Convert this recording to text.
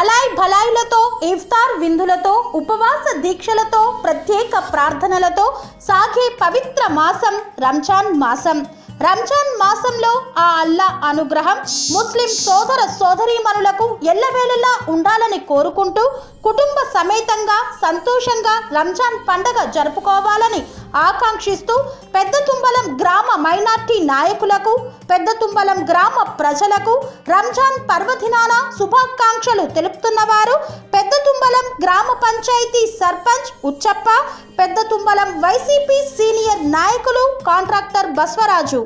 అలాయ్ భలాయ్లతో ఇఫ్తార్ విందులతో ఉపవాస దీక్షలతో ప్రత్యేక ప్రార్థనలతో సాగే పవిత్ర మాసం రంజాన్ మాసం. రంజాన్ మాసంలో ఆ అల్లా అనుగ్రహం ముస్లిం సోదర సోదరీమణులకు ఎల్లవేళలా ఉండాలని కోరుకుంటూ కుటుంబ సమేతంగా సంతోషంగా రంజాన్ పండగ జరుపుకోవాలని ఆకాంక్షిస్తూ పెద్ద తుంబలం గ్రామ మైనార్టీ నాయకులకు పెద్ద తుంబలం గ్రామ ప్రజలకు రంజాన్ పర్వదినాన శుభాకాంక్షలు తెలుపుతున్నవారు గ్రామ పంచాయతీ సర్పంచ్ ఉచ్చప్ప పెద్ద తుంబలం వైసీపీ సీనియర్ నాయకులు కాంట్రాక్టర్ బస్వరాజు.